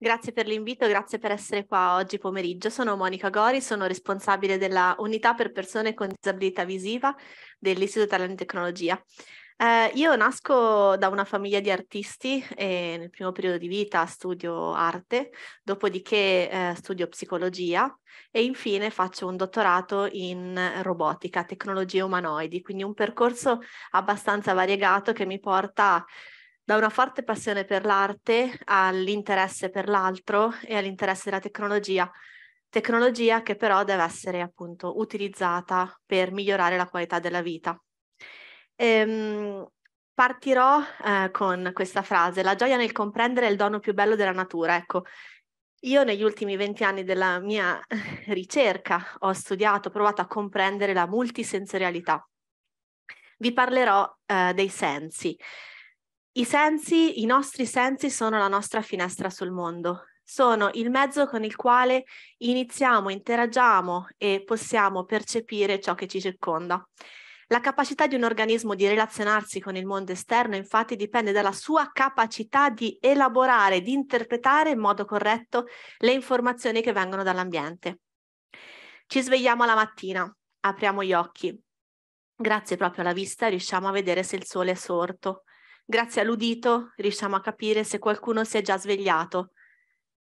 Grazie per l'invito, grazie per essere qua oggi pomeriggio. Sono Monica Gori, sono responsabile della unità per persone con disabilità visiva dell'Istituto Italiano di Tecnologia. Eh, io nasco da una famiglia di artisti e nel primo periodo di vita studio arte, dopodiché eh, studio psicologia e infine faccio un dottorato in robotica, tecnologie umanoidi, quindi un percorso abbastanza variegato che mi porta a da una forte passione per l'arte all'interesse per l'altro e all'interesse della tecnologia, tecnologia che però deve essere appunto utilizzata per migliorare la qualità della vita. Ehm, partirò eh, con questa frase, la gioia nel comprendere è il dono più bello della natura. Ecco, io negli ultimi venti anni della mia ricerca ho studiato, ho provato a comprendere la multisensorialità. Vi parlerò eh, dei sensi. I sensi, i nostri sensi sono la nostra finestra sul mondo, sono il mezzo con il quale iniziamo, interagiamo e possiamo percepire ciò che ci circonda. La capacità di un organismo di relazionarsi con il mondo esterno infatti dipende dalla sua capacità di elaborare, di interpretare in modo corretto le informazioni che vengono dall'ambiente. Ci svegliamo la mattina, apriamo gli occhi. Grazie proprio alla vista riusciamo a vedere se il sole è sorto, Grazie all'udito riusciamo a capire se qualcuno si è già svegliato.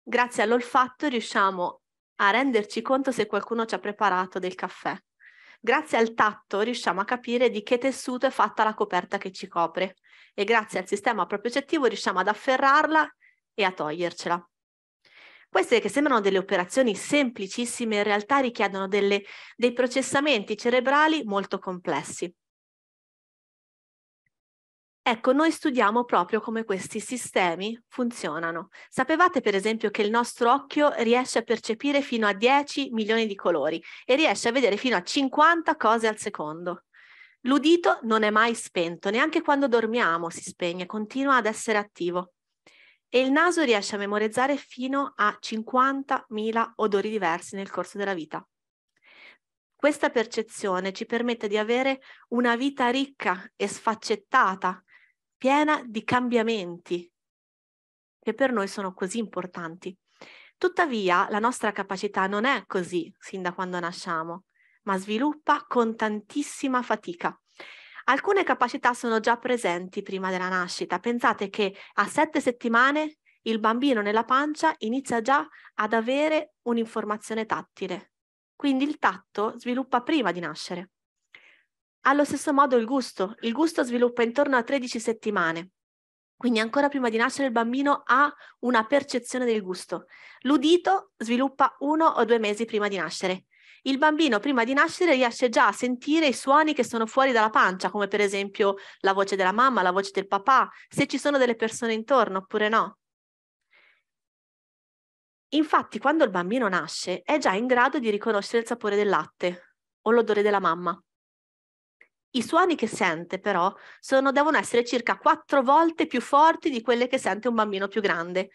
Grazie all'olfatto riusciamo a renderci conto se qualcuno ci ha preparato del caffè. Grazie al tatto riusciamo a capire di che tessuto è fatta la coperta che ci copre e grazie al sistema propriocettivo riusciamo ad afferrarla e a togliercela. Queste che sembrano delle operazioni semplicissime in realtà richiedono delle, dei processamenti cerebrali molto complessi. Ecco, noi studiamo proprio come questi sistemi funzionano. Sapevate per esempio che il nostro occhio riesce a percepire fino a 10 milioni di colori e riesce a vedere fino a 50 cose al secondo. L'udito non è mai spento, neanche quando dormiamo si spegne, continua ad essere attivo. E il naso riesce a memorizzare fino a 50.000 odori diversi nel corso della vita. Questa percezione ci permette di avere una vita ricca e sfaccettata piena di cambiamenti che per noi sono così importanti. Tuttavia, la nostra capacità non è così sin da quando nasciamo, ma sviluppa con tantissima fatica. Alcune capacità sono già presenti prima della nascita. Pensate che a sette settimane il bambino nella pancia inizia già ad avere un'informazione tattile. Quindi il tatto sviluppa prima di nascere. Allo stesso modo il gusto. Il gusto sviluppa intorno a 13 settimane. Quindi ancora prima di nascere il bambino ha una percezione del gusto. L'udito sviluppa uno o due mesi prima di nascere. Il bambino prima di nascere riesce già a sentire i suoni che sono fuori dalla pancia, come per esempio la voce della mamma, la voce del papà, se ci sono delle persone intorno oppure no. Infatti, quando il bambino nasce, è già in grado di riconoscere il sapore del latte o l'odore della mamma. I suoni che sente però sono, devono essere circa quattro volte più forti di quelle che sente un bambino più grande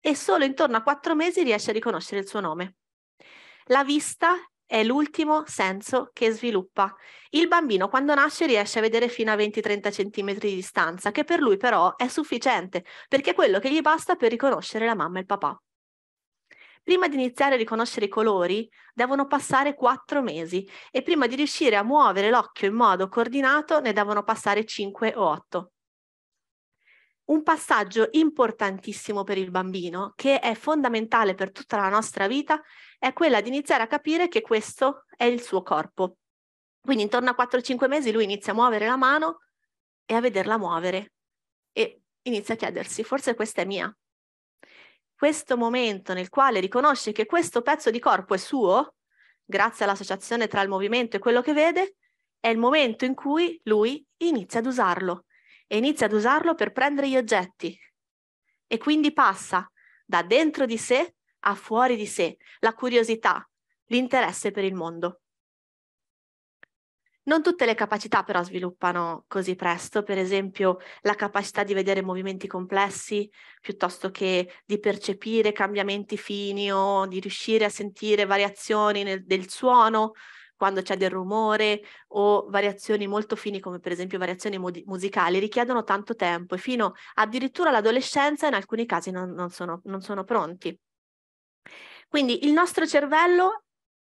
e solo intorno a quattro mesi riesce a riconoscere il suo nome. La vista è l'ultimo senso che sviluppa. Il bambino quando nasce riesce a vedere fino a 20-30 cm di distanza, che per lui però è sufficiente, perché è quello che gli basta per riconoscere la mamma e il papà. Prima di iniziare a riconoscere i colori devono passare quattro mesi e prima di riuscire a muovere l'occhio in modo coordinato ne devono passare cinque o otto. Un passaggio importantissimo per il bambino, che è fondamentale per tutta la nostra vita, è quella di iniziare a capire che questo è il suo corpo. Quindi intorno a 4-5 mesi lui inizia a muovere la mano e a vederla muovere e inizia a chiedersi, forse questa è mia, questo momento nel quale riconosce che questo pezzo di corpo è suo, grazie all'associazione tra il movimento e quello che vede, è il momento in cui lui inizia ad usarlo e inizia ad usarlo per prendere gli oggetti e quindi passa da dentro di sé a fuori di sé la curiosità, l'interesse per il mondo. Non tutte le capacità però sviluppano così presto, per esempio la capacità di vedere movimenti complessi piuttosto che di percepire cambiamenti fini o di riuscire a sentire variazioni nel, del suono. quando c'è del rumore o variazioni molto fini come per esempio variazioni mu- musicali richiedono tanto tempo e fino addirittura all'adolescenza in alcuni casi non, non, sono, non sono pronti. Quindi il nostro cervello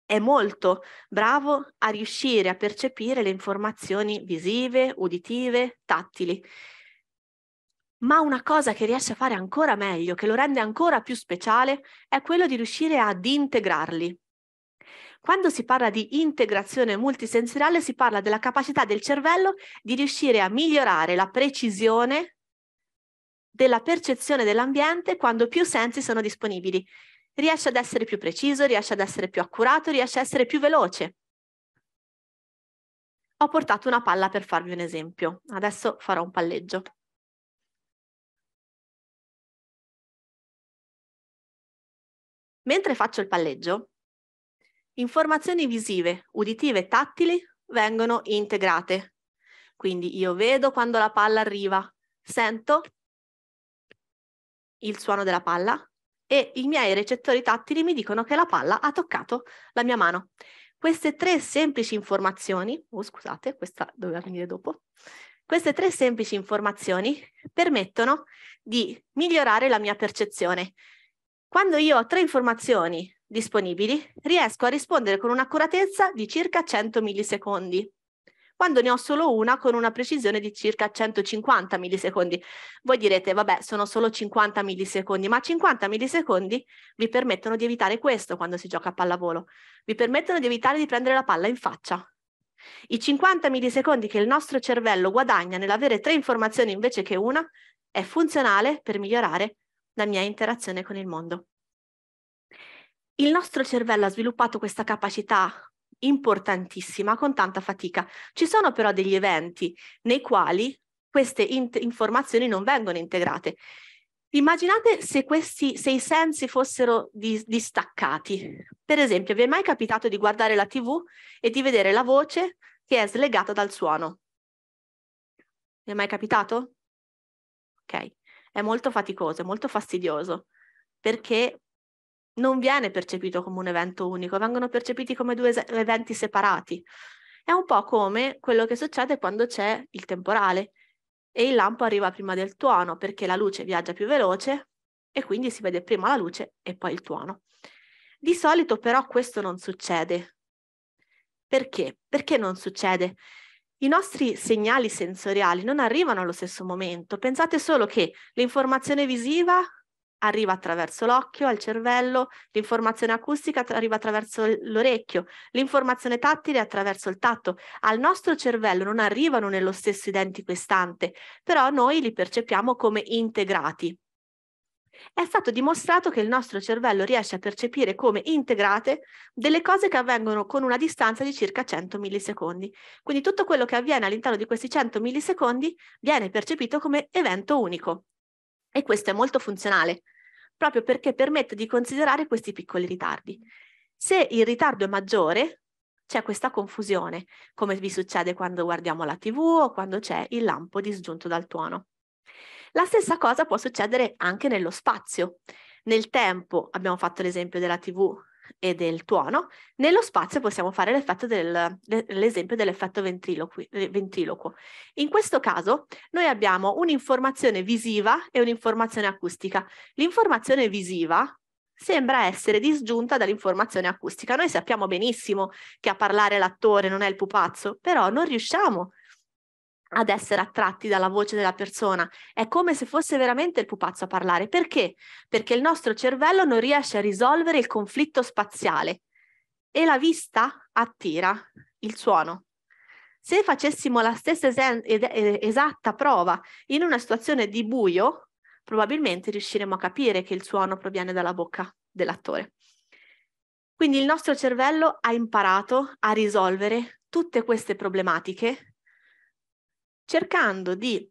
è molto bravo a riuscire a percepire le informazioni visive, uditive, tattili. Ma una cosa che riesce a fare ancora meglio, che lo rende ancora più speciale, è quello di riuscire ad integrarli. Quando si parla di integrazione multisensoriale si parla della capacità del cervello di riuscire a migliorare la precisione della percezione dell'ambiente quando più sensi sono disponibili riesce ad essere più preciso, riesce ad essere più accurato, riesce ad essere più veloce. Ho portato una palla per farvi un esempio. Adesso farò un palleggio. Mentre faccio il palleggio, informazioni visive, uditive e tattili vengono integrate. Quindi io vedo quando la palla arriva, sento il suono della palla, e i miei recettori tattili mi dicono che la palla ha toccato la mia mano. Queste tre semplici informazioni, oh scusate, questa doveva venire dopo, queste tre semplici informazioni permettono di migliorare la mia percezione. Quando io ho tre informazioni disponibili, riesco a rispondere con un'accuratezza di circa 100 millisecondi quando ne ho solo una con una precisione di circa 150 millisecondi. Voi direte, vabbè, sono solo 50 millisecondi, ma 50 millisecondi vi permettono di evitare questo quando si gioca a pallavolo, vi permettono di evitare di prendere la palla in faccia. I 50 millisecondi che il nostro cervello guadagna nell'avere tre informazioni invece che una è funzionale per migliorare la mia interazione con il mondo. Il nostro cervello ha sviluppato questa capacità importantissima con tanta fatica. Ci sono però degli eventi nei quali queste in- informazioni non vengono integrate. Immaginate se, questi, se i sensi fossero di, distaccati. Per esempio, vi è mai capitato di guardare la TV e di vedere la voce che è slegata dal suono? Vi è mai capitato? Ok, è molto faticoso, è molto fastidioso, perché non viene percepito come un evento unico, vengono percepiti come due es- eventi separati. È un po' come quello che succede quando c'è il temporale e il lampo arriva prima del tuono perché la luce viaggia più veloce e quindi si vede prima la luce e poi il tuono. Di solito però questo non succede. Perché? Perché non succede? I nostri segnali sensoriali non arrivano allo stesso momento. Pensate solo che l'informazione visiva arriva attraverso l'occhio al cervello, l'informazione acustica arriva attraverso l'orecchio, l'informazione tattile attraverso il tatto. Al nostro cervello non arrivano nello stesso identico istante, però noi li percepiamo come integrati. È stato dimostrato che il nostro cervello riesce a percepire come integrate delle cose che avvengono con una distanza di circa 100 millisecondi. Quindi tutto quello che avviene all'interno di questi 100 millisecondi viene percepito come evento unico. E questo è molto funzionale proprio perché permette di considerare questi piccoli ritardi. Se il ritardo è maggiore, c'è questa confusione, come vi succede quando guardiamo la TV o quando c'è il lampo disgiunto dal tuono. La stessa cosa può succedere anche nello spazio. Nel tempo, abbiamo fatto l'esempio della TV e del tuono, nello spazio possiamo fare l'effetto del, l'esempio dell'effetto ventriloquo. In questo caso noi abbiamo un'informazione visiva e un'informazione acustica. L'informazione visiva sembra essere disgiunta dall'informazione acustica. Noi sappiamo benissimo che a parlare l'attore non è il pupazzo, però non riusciamo ad essere attratti dalla voce della persona. È come se fosse veramente il pupazzo a parlare. Perché? Perché il nostro cervello non riesce a risolvere il conflitto spaziale e la vista attira il suono. Se facessimo la stessa es- esatta prova in una situazione di buio, probabilmente riusciremo a capire che il suono proviene dalla bocca dell'attore. Quindi il nostro cervello ha imparato a risolvere tutte queste problematiche cercando di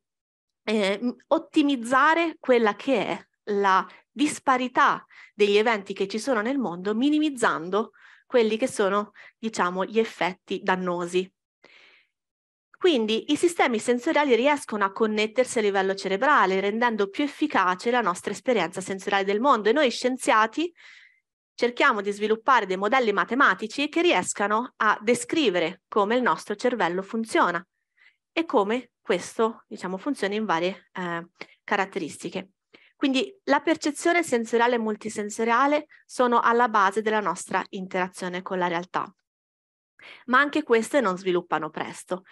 eh, ottimizzare quella che è la disparità degli eventi che ci sono nel mondo, minimizzando quelli che sono, diciamo, gli effetti dannosi. Quindi i sistemi sensoriali riescono a connettersi a livello cerebrale, rendendo più efficace la nostra esperienza sensoriale del mondo e noi scienziati cerchiamo di sviluppare dei modelli matematici che riescano a descrivere come il nostro cervello funziona e come questo, diciamo, funziona in varie eh, caratteristiche. Quindi la percezione sensoriale e multisensoriale sono alla base della nostra interazione con la realtà, ma anche queste non sviluppano presto.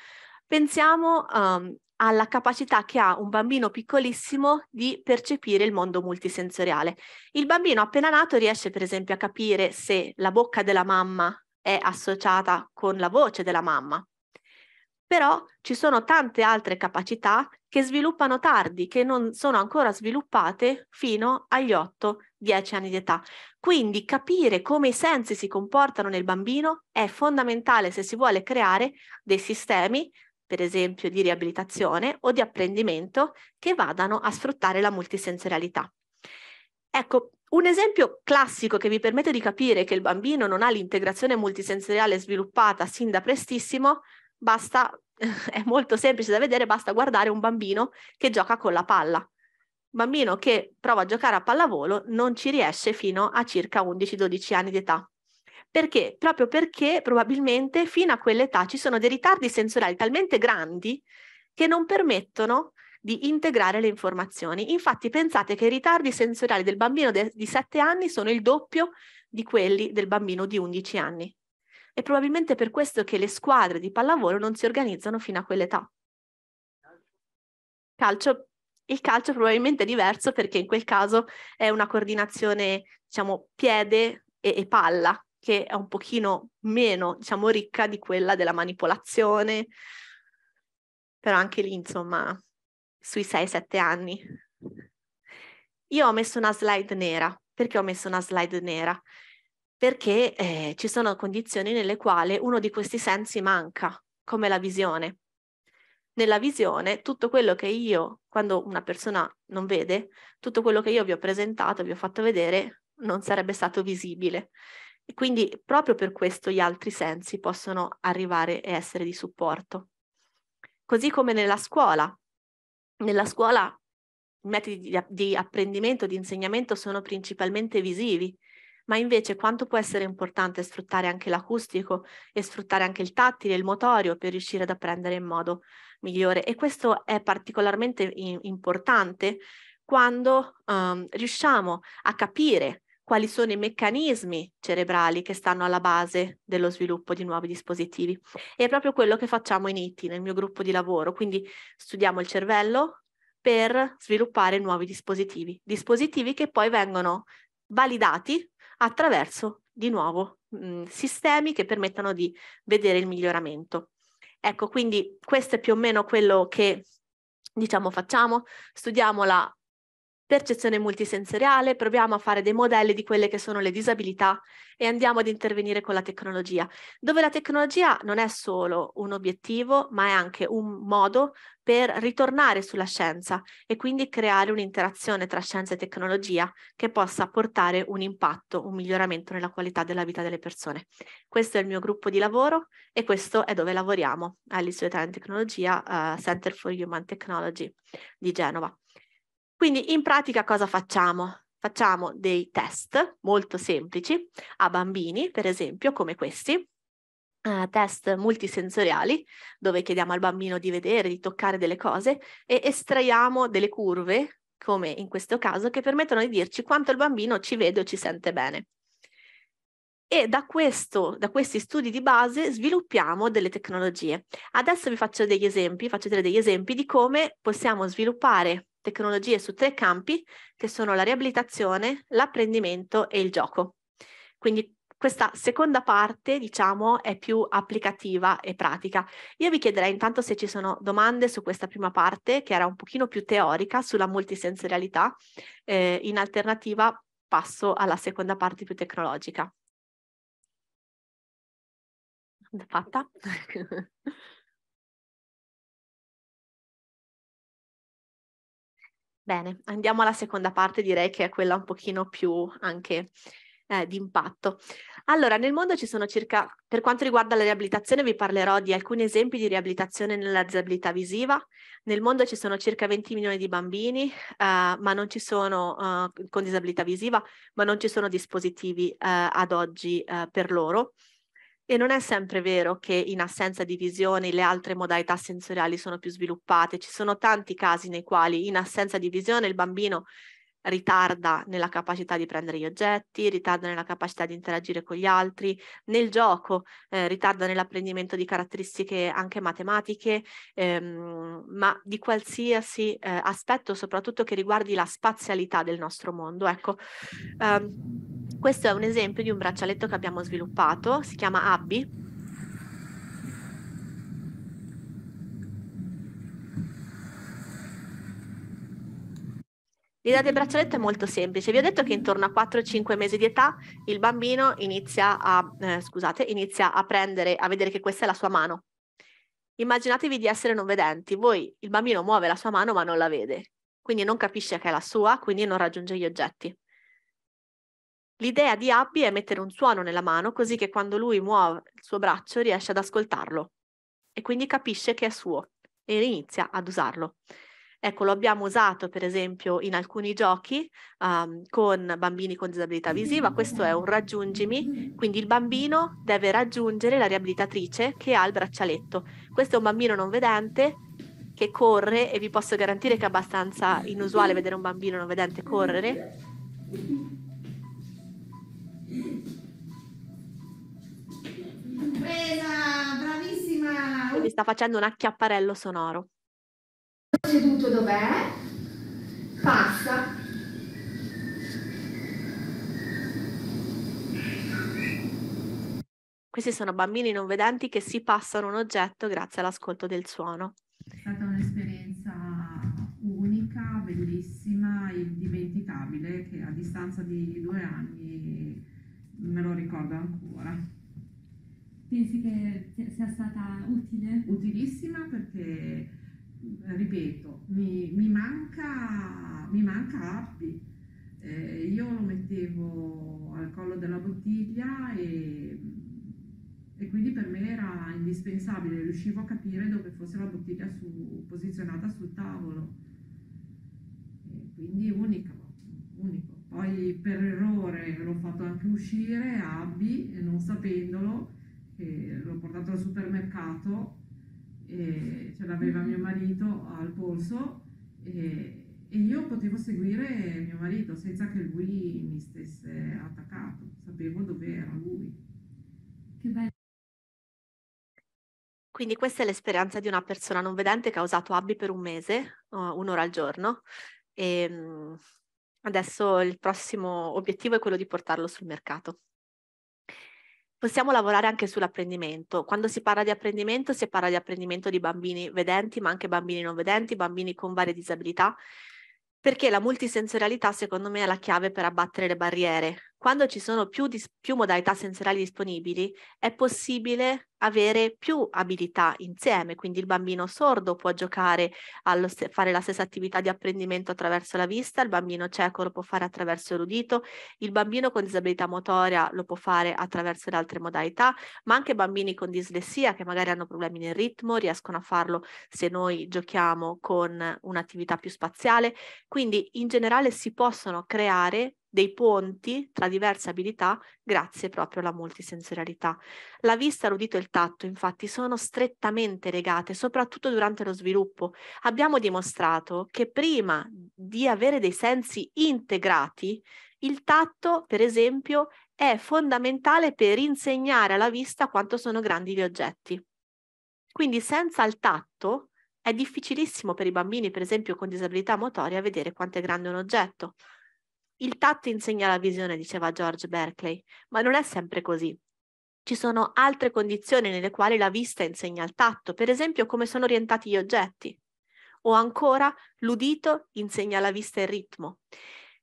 Pensiamo um, alla capacità che ha un bambino piccolissimo di percepire il mondo multisensoriale. Il bambino appena nato riesce per esempio a capire se la bocca della mamma è associata con la voce della mamma, però ci sono tante altre capacità che sviluppano tardi, che non sono ancora sviluppate fino agli 8-10 anni di età. Quindi capire come i sensi si comportano nel bambino è fondamentale se si vuole creare dei sistemi, per esempio di riabilitazione o di apprendimento, che vadano a sfruttare la multisensorialità. Ecco, un esempio classico che vi permette di capire che il bambino non ha l'integrazione multisensoriale sviluppata sin da prestissimo basta, è molto semplice da vedere, basta guardare un bambino che gioca con la palla. Un bambino che prova a giocare a pallavolo non ci riesce fino a circa 11-12 anni di età. Perché? Proprio perché probabilmente fino a quell'età ci sono dei ritardi sensoriali talmente grandi che non permettono di integrare le informazioni. Infatti pensate che i ritardi sensoriali del bambino de- di 7 anni sono il doppio di quelli del bambino di 11 anni. È probabilmente per questo che le squadre di pallavolo non si organizzano fino a quell'età. Calcio, il calcio probabilmente è diverso perché in quel caso è una coordinazione, diciamo, piede e, e palla, che è un pochino meno, diciamo, ricca di quella della manipolazione, però anche lì, insomma, sui 6-7 anni. Io ho messo una slide nera. Perché ho messo una slide nera? Perché eh, ci sono condizioni nelle quali uno di questi sensi manca, come la visione. Nella visione, tutto quello che io, quando una persona non vede, tutto quello che io vi ho presentato, vi ho fatto vedere, non sarebbe stato visibile. E quindi proprio per questo gli altri sensi possono arrivare e essere di supporto. Così come nella scuola. Nella scuola i metodi di, di apprendimento, di insegnamento sono principalmente visivi, ma invece quanto può essere importante sfruttare anche l'acustico e sfruttare anche il tattile, il motorio per riuscire ad apprendere in modo migliore. E questo è particolarmente importante quando um, riusciamo a capire quali sono i meccanismi cerebrali che stanno alla base dello sviluppo di nuovi dispositivi. E è proprio quello che facciamo in ITI, nel mio gruppo di lavoro. Quindi studiamo il cervello per sviluppare nuovi dispositivi, dispositivi che poi vengono validati attraverso di nuovo mh, mhmm, sistemi che permettano di vedere il miglioramento. Ecco, quindi questo è più o meno quello che diciamo facciamo, studiamo la percezione multisensoriale, proviamo a fare dei modelli di quelle che sono le disabilità e andiamo ad intervenire con la tecnologia, dove la tecnologia non è solo un obiettivo, ma è anche un modo per ritornare sulla scienza e quindi creare un'interazione tra scienza e tecnologia che possa portare un impatto, un miglioramento nella qualità della vita delle persone. Questo è il mio gruppo di lavoro e questo è dove lavoriamo all'Istituto di Tecnologia uh, Center for Human Technology di Genova. Quindi in pratica cosa facciamo? Facciamo dei test molto semplici a bambini, per esempio, come questi, Uh, test multisensoriali dove chiediamo al bambino di vedere, di toccare delle cose e estraiamo delle curve, come in questo caso, che permettono di dirci quanto il bambino ci vede o ci sente bene. E da, questo, da questi studi di base sviluppiamo delle tecnologie. Adesso vi faccio degli esempi, faccio vedere degli esempi di come possiamo sviluppare tecnologie su tre campi che sono la riabilitazione, l'apprendimento e il gioco. Quindi questa seconda parte, diciamo, è più applicativa e pratica. Io vi chiederei intanto se ci sono domande su questa prima parte, che era un pochino più teorica sulla multisensorialità. Eh, in alternativa passo alla seconda parte più tecnologica. Fatta? Bene, andiamo alla seconda parte, direi che è quella un pochino più anche eh, di impatto. Allora, nel mondo ci sono circa, per quanto riguarda la riabilitazione, vi parlerò di alcuni esempi di riabilitazione nella disabilità visiva. Nel mondo ci sono circa 20 milioni di bambini ci sono, uh, con disabilità visiva, ma non ci sono dispositivi uh, ad oggi per loro. E non è sempre vero che in assenza di visioni le altre modalità sensoriali sono più sviluppate. Ci sono tanti casi nei quali in assenza di visione il bambino ritarda nella capacità di prendere gli oggetti, ritarda nella capacità di interagire con gli altri, nel gioco, eh, ritarda nell'apprendimento di caratteristiche anche matematiche, ehm, ma di qualsiasi eh, aspetto, soprattutto che riguardi la spazialità del nostro mondo. Ecco, ehm, questo è un esempio di un braccialetto che abbiamo sviluppato, si chiama Abby, L'idea del braccialetto è molto semplice. Vi ho detto che intorno a 4-5 mesi di età il bambino inizia a, eh, scusate, inizia a prendere, a vedere che questa è la sua mano. Immaginatevi di essere non vedenti. Voi, il bambino muove la sua mano ma non la vede, quindi non capisce che è la sua, quindi non raggiunge gli oggetti. L'idea di Abby è mettere un suono nella mano così che quando lui muove il suo braccio riesce ad ascoltarlo e quindi capisce che è suo e inizia ad usarlo. Ecco, lo abbiamo usato per esempio in alcuni giochi um, con bambini con disabilità visiva. Questo è un raggiungimi, quindi il bambino deve raggiungere la riabilitatrice che ha il braccialetto. Questo è un bambino non vedente che corre e vi posso garantire che è abbastanza inusuale vedere un bambino non vedente correre. Presa, bravissima! Quindi sta facendo un acchiapparello sonoro seduto dov'è? Passa. Questi sono bambini non vedenti che si passano un oggetto grazie all'ascolto del suono. È stata un'esperienza unica, bellissima, indimenticabile, che a distanza di due anni me lo ricordo ancora. Pensi che sia stata utile? Utilissima perché ripeto, mi, mi, manca, mi manca Happy. Eh, io lo mettevo al collo della bottiglia e, e, quindi per me era indispensabile, riuscivo a capire dove fosse la bottiglia su, posizionata sul tavolo. E quindi unico, unico. Poi per errore l'ho fatto anche uscire, Abby, non sapendolo, l'ho portato al supermercato e ce l'aveva mio marito al polso e, e, io potevo seguire mio marito senza che lui mi stesse attaccato, sapevo dove era lui. Che bello. Quindi questa è l'esperienza di una persona non vedente che ha usato Abby per un mese, un'ora al giorno, e ehm, adesso il prossimo obiettivo è quello di portarlo sul mercato. Possiamo lavorare anche sull'apprendimento. Quando si parla di apprendimento, si parla di apprendimento di bambini vedenti, ma anche bambini non vedenti, bambini con varie disabilità, perché la multisensorialità secondo me è la chiave per abbattere le barriere. Quando ci sono più, dis- più modalità sensoriali disponibili, è possibile avere più abilità insieme, quindi il bambino sordo può giocare, st- fare la stessa attività di apprendimento attraverso la vista, il bambino cieco lo può fare attraverso l'udito, il bambino con disabilità motoria lo può fare attraverso le altre modalità, ma anche bambini con dislessia che magari hanno problemi nel ritmo riescono a farlo se noi giochiamo con un'attività più spaziale, quindi in generale si possono creare dei ponti tra diverse abilità grazie proprio alla multisensorialità. La vista, l'udito e il tatto infatti sono strettamente legate, soprattutto durante lo sviluppo. Abbiamo dimostrato che prima di avere dei sensi integrati, il tatto, per esempio, è fondamentale per insegnare alla vista quanto sono grandi gli oggetti. Quindi senza il tatto è difficilissimo per i bambini, per esempio con disabilità motoria, vedere quanto è grande un oggetto. Il tatto insegna la visione, diceva George Berkeley, ma non è sempre così. Ci sono altre condizioni nelle quali la vista insegna il tatto, per esempio come sono orientati gli oggetti. O ancora l'udito insegna la vista e il ritmo.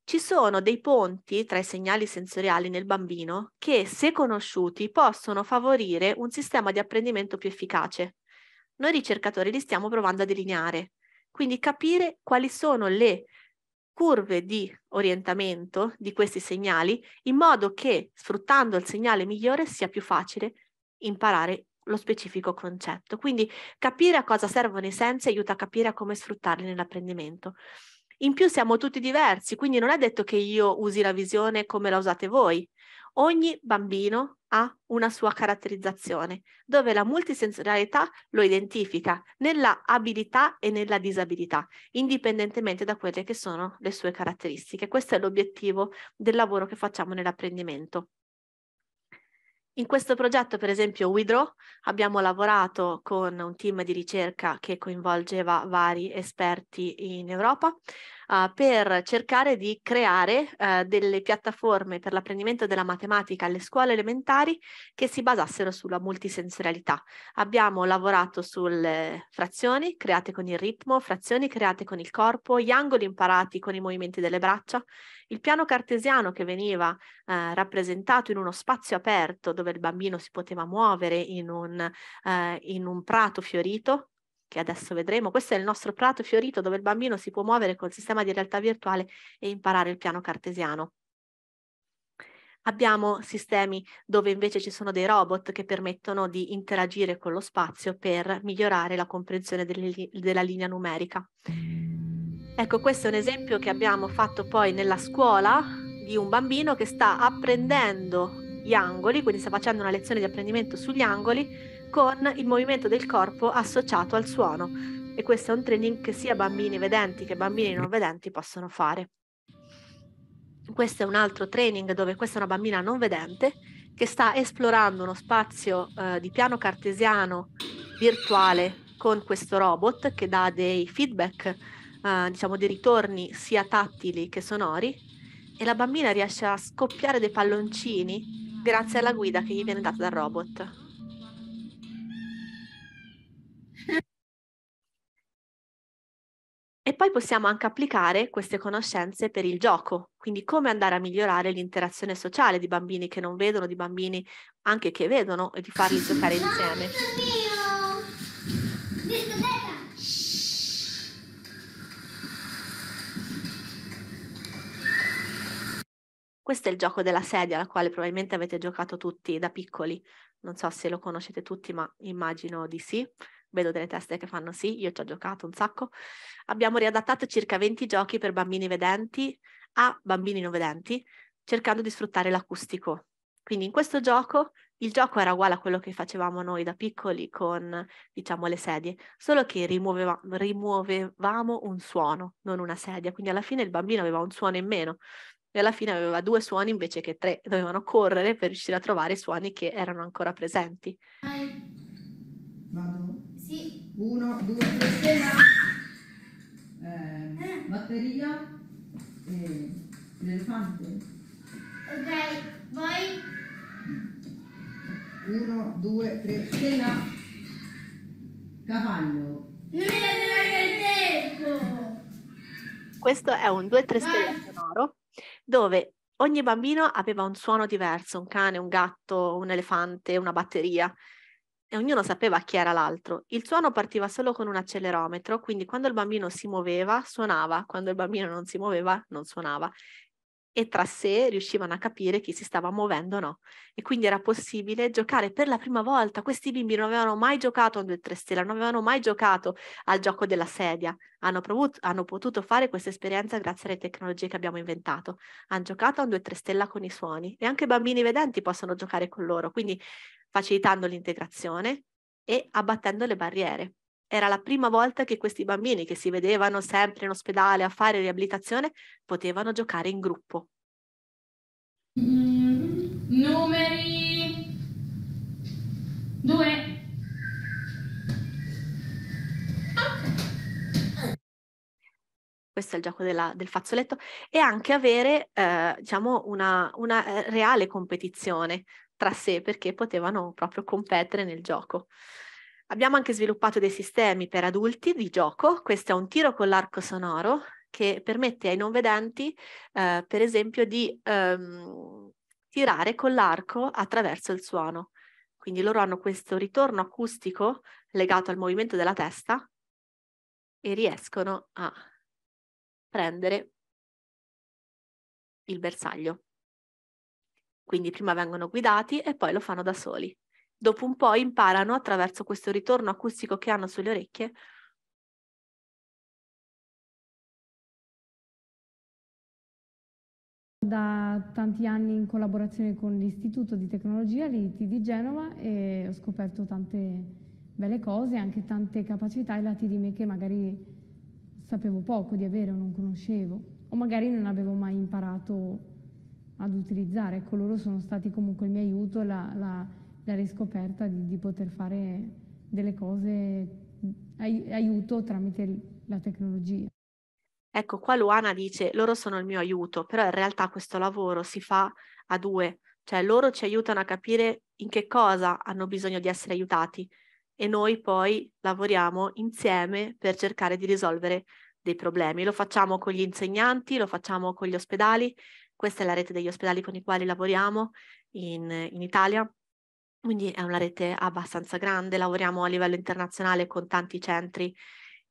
Ci sono dei ponti tra i segnali sensoriali nel bambino che, se conosciuti, possono favorire un sistema di apprendimento più efficace. Noi ricercatori li stiamo provando a delineare, quindi capire quali sono le curve di orientamento di questi segnali in modo che sfruttando il segnale migliore sia più facile imparare lo specifico concetto. Quindi capire a cosa servono i sensi aiuta a capire a come sfruttarli nell'apprendimento. In più siamo tutti diversi, quindi non è detto che io usi la visione come la usate voi. Ogni bambino ha una sua caratterizzazione, dove la multisensorialità lo identifica nella abilità e nella disabilità, indipendentemente da quelle che sono le sue caratteristiche. Questo è l'obiettivo del lavoro che facciamo nell'apprendimento. In questo progetto, per esempio, WeDraw, abbiamo lavorato con un team di ricerca che coinvolgeva vari esperti in Europa uh, per cercare di creare uh, delle piattaforme per l'apprendimento della matematica alle scuole elementari che si basassero sulla multisensorialità. Abbiamo lavorato sulle frazioni create con il ritmo, frazioni create con il corpo, gli angoli imparati con i movimenti delle braccia il piano cartesiano che veniva eh, rappresentato in uno spazio aperto dove il bambino si poteva muovere in un, eh, in un prato fiorito, che adesso vedremo. Questo è il nostro prato fiorito dove il bambino si può muovere col sistema di realtà virtuale e imparare il piano cartesiano. Abbiamo sistemi dove invece ci sono dei robot che permettono di interagire con lo spazio per migliorare la comprensione delle, della linea numerica. Ecco, questo è un esempio che abbiamo fatto poi nella scuola di un bambino che sta apprendendo gli angoli, quindi sta facendo una lezione di apprendimento sugli angoli con il movimento del corpo associato al suono. E questo è un training che sia bambini vedenti che bambini non vedenti possono fare. Questo è un altro training dove questa è una bambina non vedente che sta esplorando uno spazio eh, di piano cartesiano virtuale con questo robot che dà dei feedback uh, diciamo, dei ritorni sia tattili che sonori e la bambina riesce a scoppiare dei palloncini grazie alla guida che gli viene data dal robot. Poi possiamo anche applicare queste conoscenze per il gioco, quindi come andare a migliorare l'interazione sociale di bambini che non vedono, di bambini anche che vedono e di farli giocare insieme. Questo è il gioco della sedia, al quale probabilmente avete giocato tutti da piccoli. Non so se lo conoscete tutti, ma immagino di sì. Vedo delle teste che fanno sì, io ci ho giocato un sacco. Abbiamo riadattato circa 20 giochi per bambini vedenti a bambini non vedenti, cercando di sfruttare l'acustico. Quindi in questo gioco il gioco era uguale a quello che facevamo noi da piccoli con, diciamo, le sedie, solo che rimuoveva, rimuovevamo un suono, non una sedia. Quindi alla fine il bambino aveva un suono in meno e alla fine aveva due suoni invece che tre, dovevano correre per riuscire a trovare i suoni che erano ancora presenti. Vado? Sì. Uno, due, tre, scheda. Eh, batteria. E l'elefante. Ok, voi? Uno, due, tre, scheda. Cavallo. Non è il tempo! Questo è un 2-3 stelle sonoro dove ogni bambino aveva un suono diverso, un cane, un gatto, un elefante, una batteria e ognuno sapeva chi era l'altro. Il suono partiva solo con un accelerometro, quindi quando il bambino si muoveva suonava, quando il bambino non si muoveva non suonava e tra sé riuscivano a capire chi si stava muovendo o no. E quindi era possibile giocare per la prima volta. Questi bimbi non avevano mai giocato a un 2-3 stelle, non avevano mai giocato al gioco della sedia. Hanno, provuto, hanno potuto fare questa esperienza grazie alle tecnologie che abbiamo inventato. Hanno giocato a un 2-3 stella con i suoni e anche i bambini vedenti possono giocare con loro, quindi facilitando l'integrazione e abbattendo le barriere. Era la prima volta che questi bambini che si vedevano sempre in ospedale a fare riabilitazione potevano giocare in gruppo. Mm, numeri due. questo è il gioco della, del fazzoletto, e anche avere eh, diciamo una, una, eh, reale competizione tra sé perché potevano proprio competere nel gioco. Abbiamo anche sviluppato dei sistemi per adulti di gioco, questo è un tiro con l'arco sonoro che permette ai non vedenti, eh, per esempio, di ehm, tirare con l'arco attraverso il suono. Quindi loro hanno questo ritorno acustico legato al movimento della testa e riescono a prendere il bersaglio. Quindi prima vengono guidati e poi lo fanno da soli. Dopo un po' imparano attraverso questo ritorno acustico che hanno sulle orecchie da tanti anni in collaborazione con l'Istituto di Tecnologia, l'IT di Genova, e ho scoperto tante belle cose, anche tante capacità e lati di me che magari sapevo poco di avere o non conoscevo, o magari non avevo mai imparato ad utilizzare. Ecco, loro sono stati comunque il mio aiuto, la, la, la riscoperta di, di, poter fare delle cose, aiuto tramite la tecnologia. Ecco, qua Luana dice, loro sono il mio aiuto, però in realtà questo lavoro si fa a due, cioè loro ci aiutano a capire in che cosa hanno bisogno di essere aiutati e noi poi lavoriamo insieme per cercare di risolvere dei problemi. Lo facciamo con gli insegnanti, lo facciamo con gli ospedali, questa è la rete degli ospedali con i quali lavoriamo in, in Italia, quindi è una rete abbastanza grande, lavoriamo a livello internazionale con tanti centri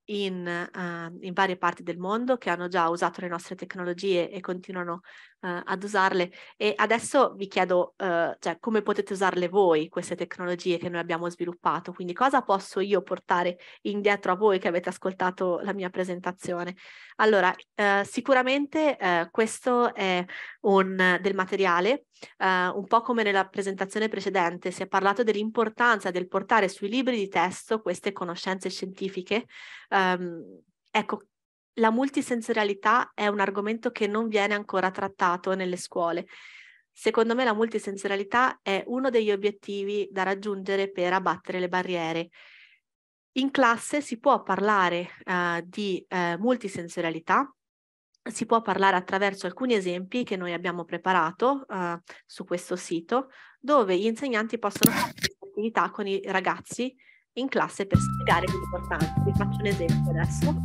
in, uh, in, varie parti del mondo che hanno già usato le nostre tecnologie e continuano uh, ad usarle. E adesso vi chiedo uh, cioè, come potete usarle voi queste tecnologie che noi abbiamo sviluppato. Quindi cosa posso io portare indietro a voi che avete ascoltato la mia presentazione? Allora, sicuramente questo è un, del materiale, un po' come nella presentazione precedente, si è parlato dell'importanza del portare sui libri di testo queste conoscenze scientifiche Um, ecco, la multisensorialità è un argomento che non viene ancora trattato nelle scuole. Secondo me la multisensorialità è uno degli obiettivi da raggiungere per abbattere le barriere. In classe si può parlare uh, di uh, multisensorialità, si può parlare attraverso alcuni esempi che noi abbiamo preparato uh, su questo sito, dove gli insegnanti possono fare questa attività con i ragazzi in classe per spiegare l'importanza. Vi faccio un esempio adesso.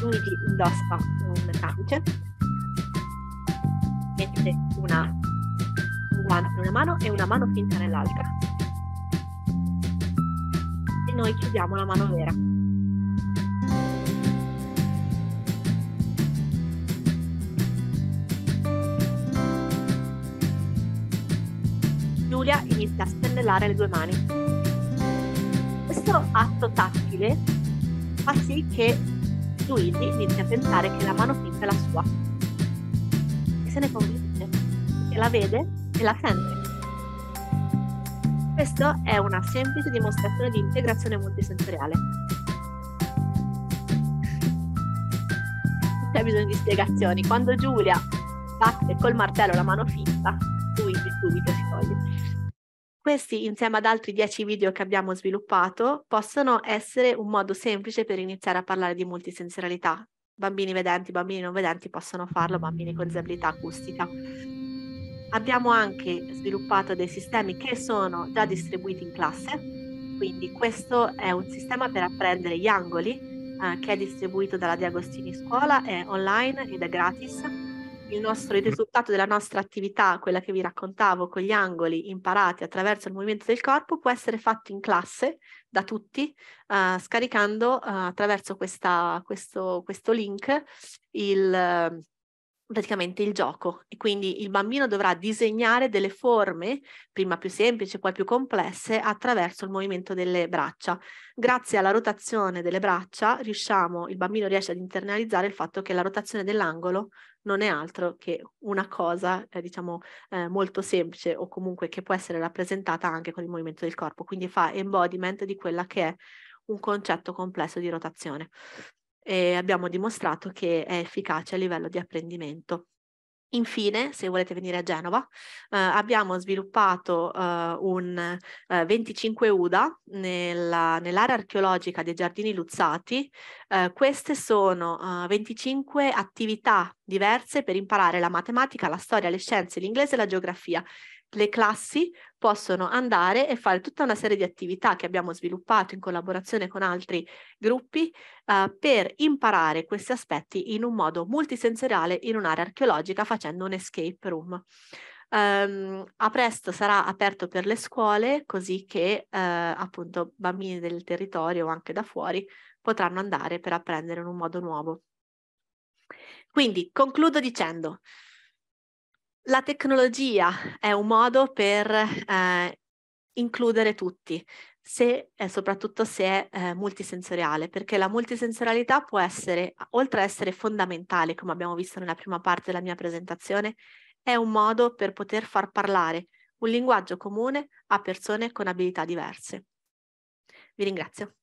Luigi indossa un camice, mette una, un guanto in una mano e una mano finta nell'altra. E noi chiudiamo la mano vera. Giulia inizia a spennellare le due mani. Questo atto tattile fa sì che Luigi inizi a pensare che la mano finta è la sua e se ne convince, e la vede e la sente. Questa è una semplice dimostrazione di integrazione multisensoriale. Non c'è bisogno di spiegazioni. Quando Giulia batte col martello la mano finta, Luigi subito si toglie. Questi, insieme ad altri dieci video che abbiamo sviluppato, possono essere un modo semplice per iniziare a parlare di multisensorialità. Bambini vedenti, bambini non vedenti possono farlo, bambini con disabilità acustica. Abbiamo anche sviluppato dei sistemi che sono già distribuiti in classe, quindi questo è un sistema per apprendere gli angoli eh, che è distribuito dalla Di Agostini Scuola, è online ed è gratis. Il, nostro, il risultato della nostra attività, quella che vi raccontavo con gli angoli imparati attraverso il movimento del corpo, può essere fatto in classe da tutti, uh, scaricando uh, attraverso questa, questo, questo, link il, praticamente il gioco. E quindi il bambino dovrà disegnare delle forme, prima più semplici, poi più complesse, attraverso il movimento delle braccia. Grazie alla rotazione delle braccia riusciamo, il bambino riesce ad internalizzare il fatto che la rotazione dell'angolo non è altro che una cosa, eh, diciamo, eh, molto semplice o comunque che può essere rappresentata anche con il movimento del corpo, quindi fa embodiment di quella che è un concetto complesso di rotazione e abbiamo dimostrato che è efficace a livello di apprendimento. Infine, se volete venire a Genova, eh, abbiamo sviluppato eh, un eh, 25 UDA nella, nell'area archeologica dei Giardini Luzzati. Eh, queste sono 25 eh, attività diverse per imparare la matematica, la storia, le scienze, l'inglese e la geografia le classi possono andare e fare tutta una serie di attività che abbiamo sviluppato in collaborazione con altri gruppi uh, per imparare questi aspetti in un modo multisensoriale in un'area archeologica facendo un escape room. Um, a presto sarà aperto per le scuole così che uh, appunto bambini del territorio o anche da fuori potranno andare per apprendere in un modo nuovo. Quindi concludo dicendo, la tecnologia è un modo per eh, includere tutti, se, eh, soprattutto se è eh, multisensoriale, perché la multisensorialità può essere, oltre ad essere fondamentale, come abbiamo visto nella prima parte della mia presentazione, è un modo per poter far parlare un linguaggio comune a persone con abilità diverse. Vi ringrazio.